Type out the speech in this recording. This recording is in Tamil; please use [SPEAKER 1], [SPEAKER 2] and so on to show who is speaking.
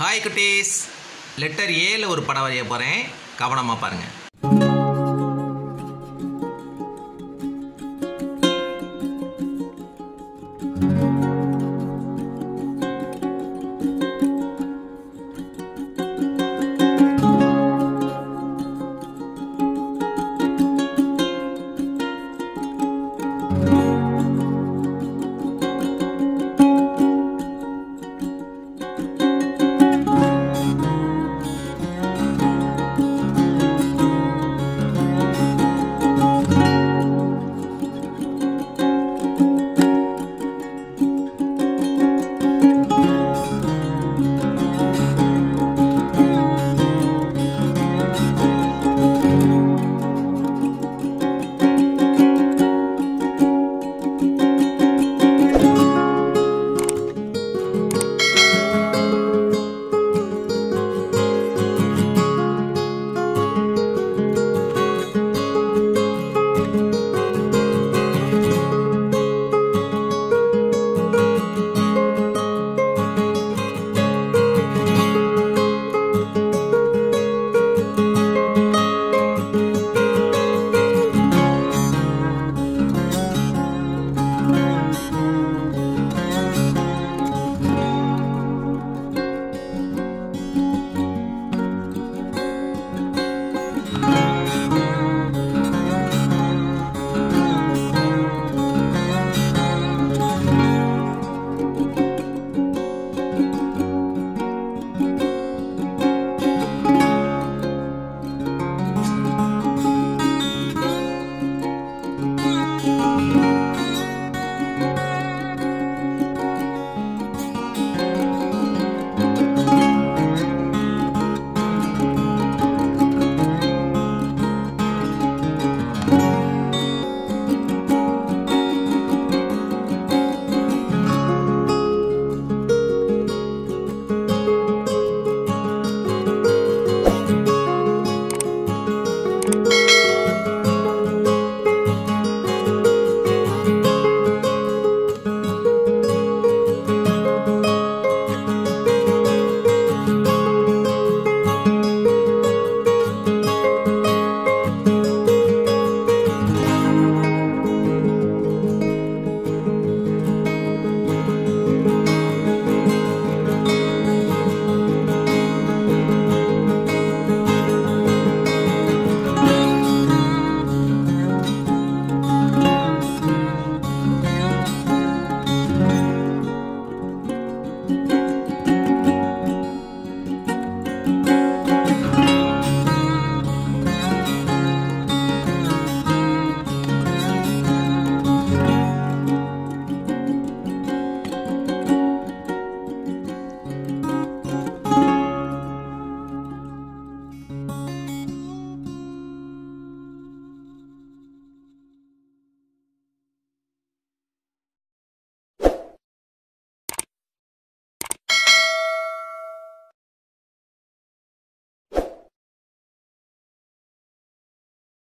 [SPEAKER 1] ஹாய் குட்டீஸ். லெட்டர் ஏல ஒரு படம் வரைய போகிறேன் கவனமாக பாருங்கள்